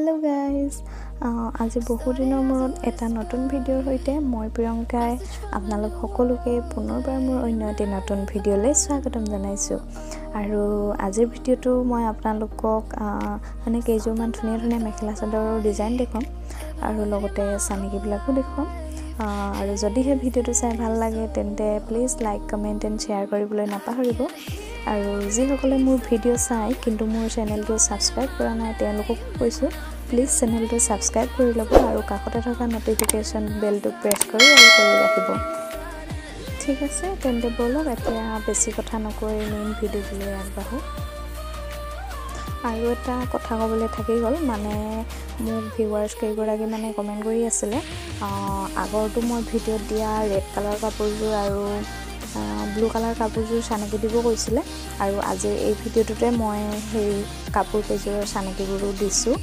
Hello guys আজি বহুদিনৰ মূৰত এটা নতুন ভিডিঅ'ৰ সৈতে মই প্ৰিয়ংকাই আপোনালোক সকলোকে পুনৰবাৰ মোৰ অন্য এটি নতুন ভিডিঅ'লৈ স্বাগতম জনাইছোঁ। আৰু আজিৰ ভিডিঅ'টো মই আপোনালোকক মানে কেইযোৰমান ধুনীয়া ধুনীয়া মেখেলা চাদৰৰ ডিজাইন দেখুৱাম আৰু লগতে চানেকিবিলাকো দেখুৱাম। আৰু যদিহে ভিডিঅ'টো চাই ভাল লাগে তেন্তে please like comment and share কৰিবলৈ নাপাহৰিব। আৰু যিসকলে মোৰ ভিডিঅ' চাই কিন্তু মোৰ চেনেলটো ছাবস্ক্ৰাইব কৰা নাই তেওঁলোককো কৈছোঁ প্লিজ চেনেলটো ছাবস্ক্ৰাইব কৰি ল'ব আৰু কাষতে থকা ন'টিফিকেশ্যন বেলটো প্ৰেছ কৰি আৰু কৰি ৰাখিব। ঠিক আছে তেন্তে ব'লক এতিয়া বেছি কথা নকৈ মেইন ভিডিঅ'টোলৈ আগবাঢ়োঁ। আৰু এটা কথা ক'বলৈ থাকি গ'ল মানে মোক ভিউৱাৰ্ছ কেইগৰাকী মানে কমেণ্ট কৰি আছিলে আগৰটো মই ভিডিঅ'ত দিয়া ৰেড কালাৰ কাপোৰযোৰ আৰু ব্লু কালাৰ কাপোৰযোৰ চানেকি দিব কৈছিলে। আৰু আজিৰ এই ভিডিঅ'টোতে মই সেই কাপোৰ কেইযোৰৰ চানেকিবোৰো দিছোঁ।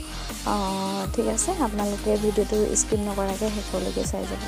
ঠিক আছে আপোনালোকে ভিডিঅ'টো স্কিপ নকৰাকৈ শেষলৈকে চাই যাব।